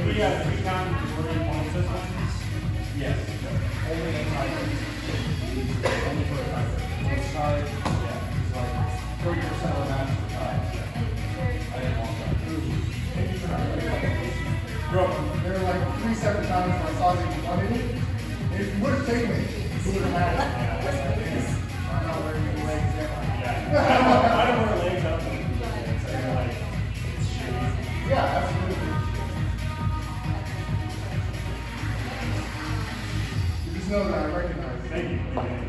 So we have three times three point systems? Yes. Only a tiger. Only for a. One side, yeah, it's like thirty percent of the match for ties. I didn't want that. Bro, there were like three separate times when I saw won it. If you would have taken it, would have had it. Know that I recognize. Thank you.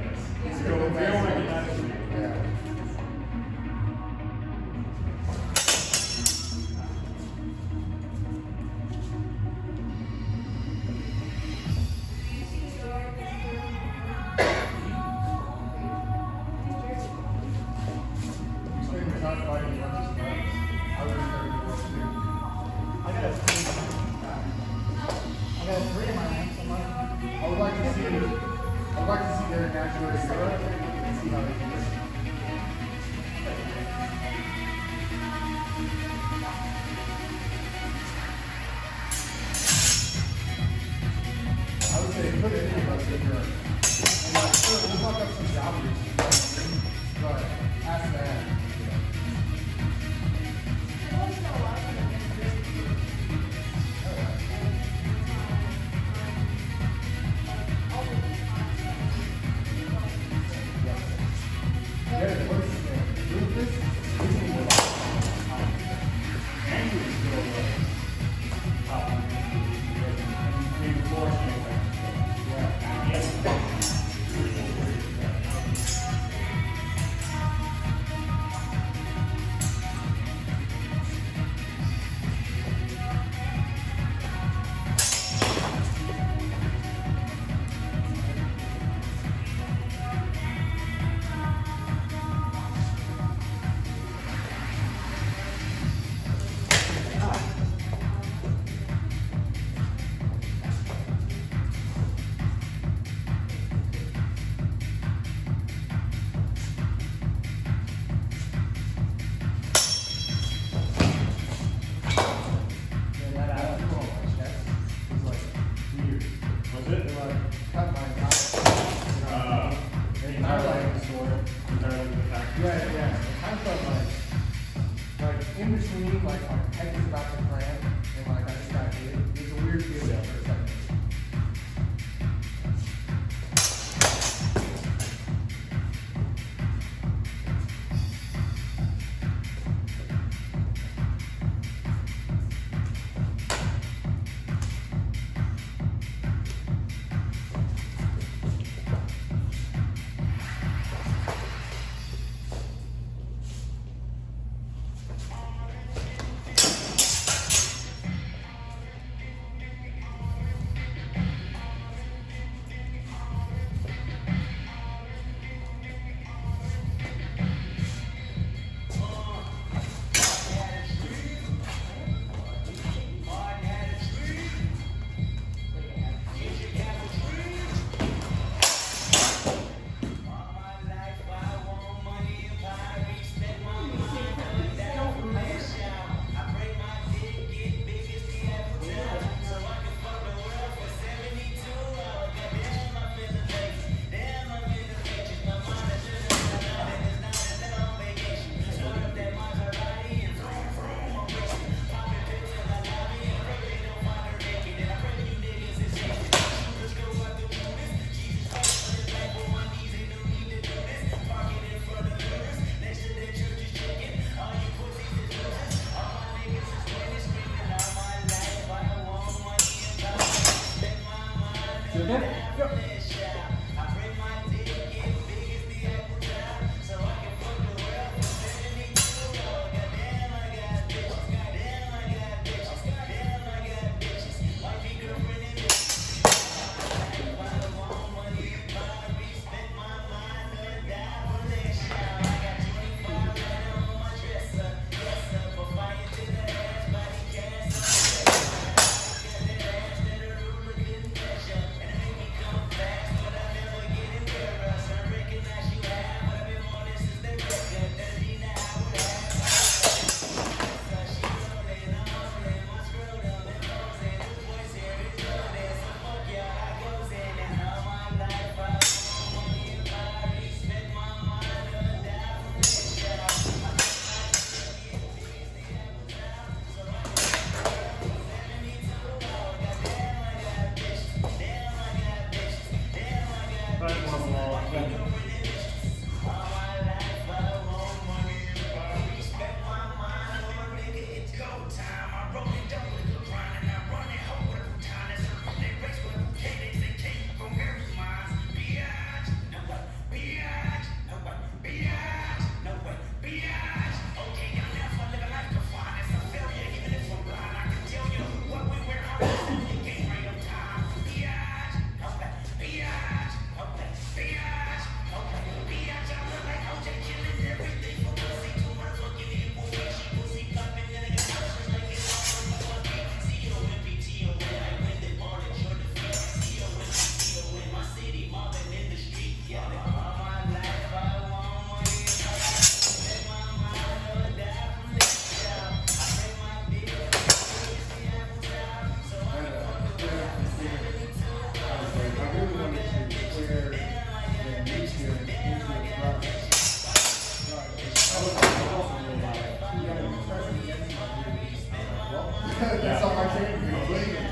Leg of. the fact. Yeah, yeah. Of felt like, like in between, like my head was about to cramp, and like I just got hit. It was a weird feeling Feel good? Yep. That's all I can do.